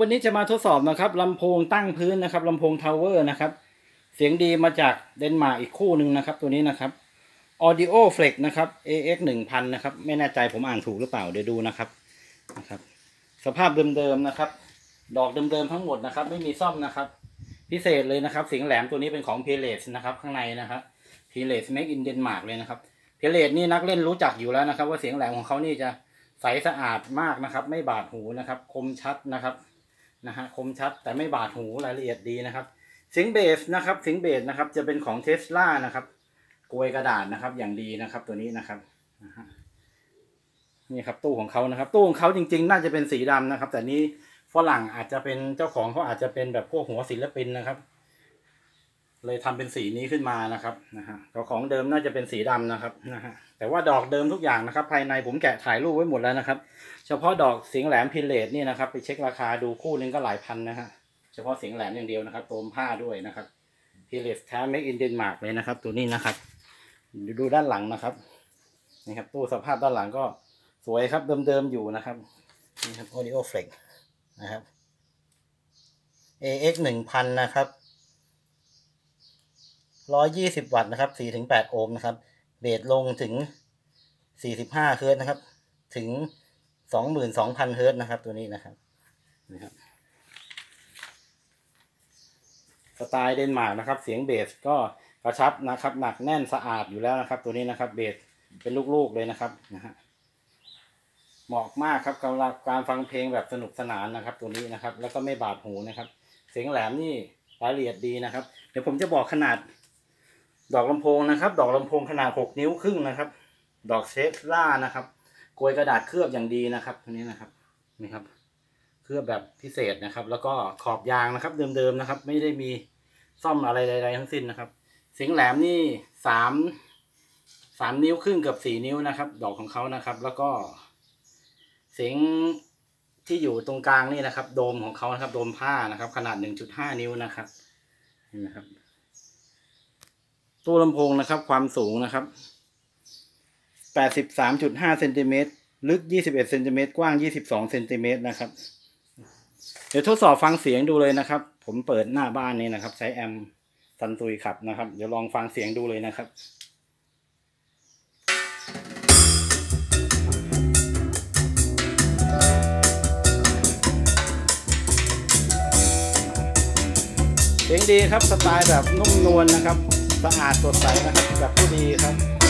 วันนี้จะมาทดสอบนะครับลำโพงตั้งพื้นนะครับลำโพงทาวเวอร์นะครับ เสียงดีมาจากเดนมาร์กอีกคู่หนึ่งนะครับ ตัวนี้นะครับ Audio Flex นะครับ AX 1000นะครับ ไม่แน่ใจผมอ่านถูกหรือเปล่า เดี๋ยวดูนะครับนะครับ สภาพเดิมๆนะครับ ดอกเดิมๆทั้งหมดนะครับ ไม่มีซ่อมนะครับ พิเศษเลยนะครับเสียงแหลมตัวนี้เป็นของ p พเลสนะครับ ข้างในนะครับ p พเลส Make in Denmark เลยนะครับ p พเลสนี่นักเล่นรู้จักอยู่แล้วนะครับ ว่าเสียงแหลมของเขานี่จะใสสะอาดมากนะครับ ไม่บาดหูนะครับ คมชัดนะครับ นะฮะคมชัดแต่ไม่บาดหูรายละเอียดดีนะครับเสียงเบสนะครับเสียงเบสนะครับจะเป็นของเทสลานะครับกลวยกระดาษนะครับอย่างดีนะครับตัวนี้นะครับนี่ครับตู้ของเขานะครับ ตู้ของเขาจริง ๆ น่าจะเป็นสีดำนะครับ แต่นี้ฝรั่งอาจจะเป็นเจ้าของเขาอาจจะเป็นแบบพวกหัวศิลปินนะครับ เลยทำเป็นสีนี้ขึ้นมานะครับนะฮะเจ้าของเดิมน่าจะเป็นสีดำนะครับนะฮะแต่ว่าดอกเดิมทุกอย่างนะครับ ภายในผมแกะถ่ายรูปไว้หมดแล้วนะครับ เฉพาะดอกเสียงแหลม Peerless นี่นะครับ ไปเช็คราคาดูคู่นึงก็หลายพันนะฮะเฉพาะเสียงแหลมอย่างเดียวนะครับโดมผ้าด้วยนะครับ Peerless แท้ made in Denmark เลยนะครับ ตัวนี้นะครับดูด้านหลังนะครับนี่ครับตู้สภาพด้านหลังก็สวยครับเดิมๆอยู่นะครับนี่ครับ Audio Flex นะครับ AX หนึ่งพันนะครับร้อยยี่สิบวัตต์นะครับสี่ถึงแปดโอห์มนะครับ เบสลงถึงสี่สิบห้าเฮิร์ตนะครับ ถึง สองหมื่นสองพันเฮิร์ตนะครับ ตัวนี้นะครับนะครับ สไตล์เดนมาร์กนะครับ เสียงเบสก็กระชับนะครับ หนักแน่นสะอาดอยู่แล้วนะครับ ตัวนี้นะครับ เบสเป็นลูกๆเลยนะครับนะฮะเหมาะมากครับสำหรับการฟังเพลงแบบสนุกสนานนะครับ ตัวนี้นะครับ แล้วก็ไม่บาดหูนะครับ เสียงแหลมนี่รายละเอียดดีนะครับ เดี๋ยวผมจะบอกขนาด ดอกลำโพงนะครับ ดอกลำโพงขนาด6นิ้วครึ่งนะครับ ดอกเซฟล่านะครับ กรวยกระดาษเคลือบอย่างดีนะครับตัวนี้นะครับนี่ครับ เคลือบแบบพิเศษนะครับ แล้วก็ขอบยางนะครับ เดิมๆนะครับ ไม่ได้มีซ่อมอะไรใดๆทั้งสิ้นนะครับเสียงแหลมนี่สามสามนิ้วครึ่งกับสี่นิ้วนะครับ ดอกของเขานะครับ แล้วก็เสียงที่อยู่ตรงกลางนี่นะครับ โดมของเขานะครับ โดมผ้านะครับ ขนาดหนึ่งจุดห้านิ้วนะครับนี่นะครับ ตู้ลำโพงนะครับ ความสูงนะครับ 83.5เซนติเมตรลึก 21เซนติเมตรกว้าง 22เซนติเมตรนะครับ เดี๋ยวทดสอบฟังเสียงดูเลยนะครับ ผมเปิดหน้าบ้านนี้นะครับ ใช้แอมซันตุยขับนะครับ เดี๋ยวลองฟังเสียงดูเลยนะครับเสียงดีครับสไตล์แบบนุ่มนวลนะครับ สะอาดสดใสนะครับแบบผู้ดีครับ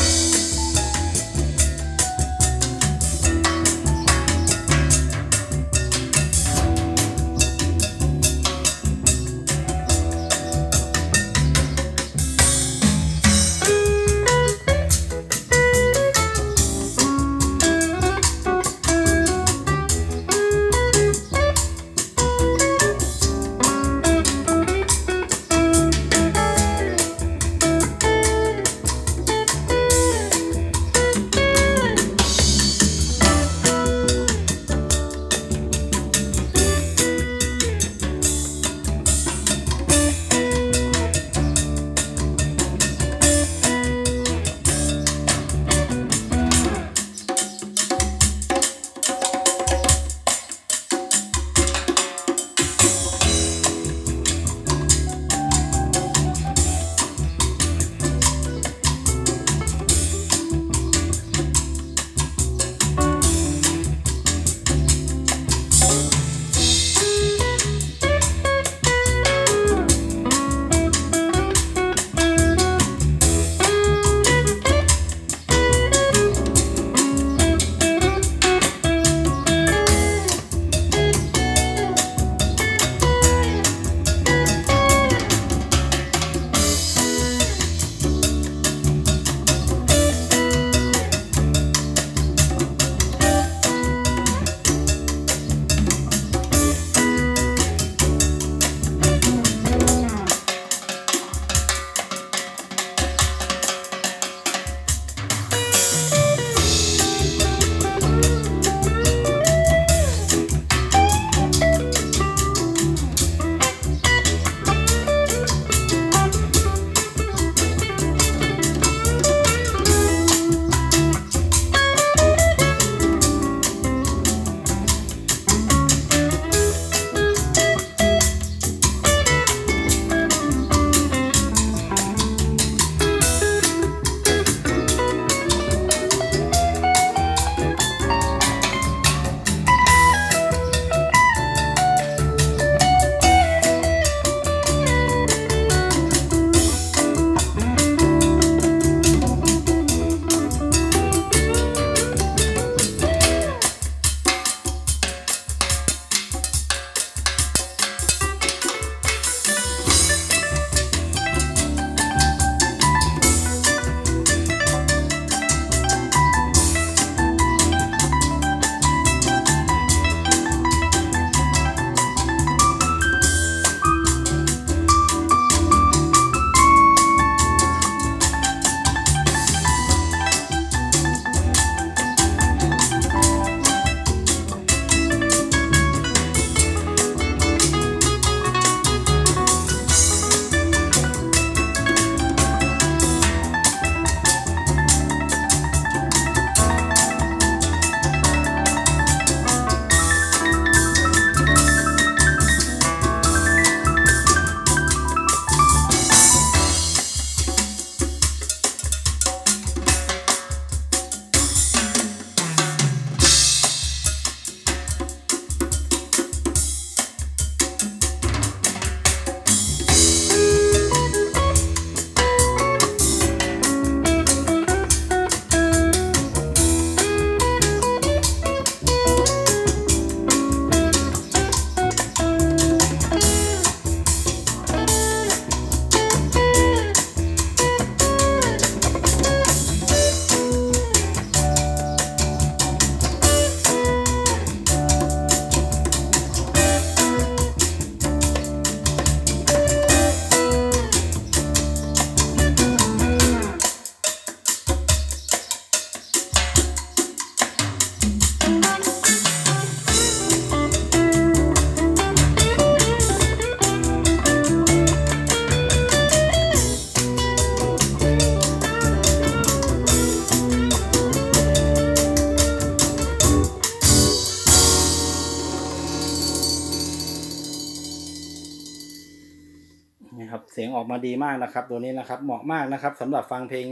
นะครับเสียงออกมาดีมากนะครับ ตัวนี้นะครับเหมาะมากนะครับสำหรับฟังเพลง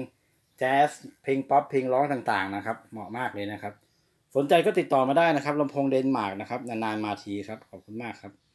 แจ๊สเพลงป๊อปเพลงร้องต่างๆนะครับ เหมาะมากเลยนะครับ สนใจก็ติดต่อมาได้นะครับลำโพงเดนมาร์กนะครับนานๆมาทีครับขอบคุณมากครับ